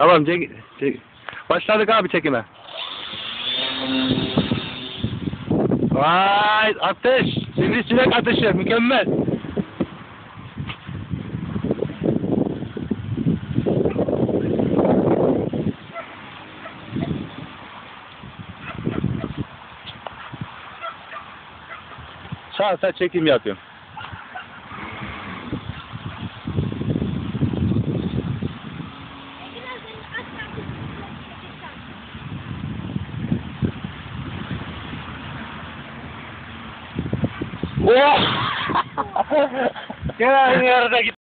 Tamam çek, çek. Başladık abi çekime. Vay ateş. Sivrisinek ateşi mükemmel. Şahsen çekim yapıyorum. Oh! Gene aynı yerde git.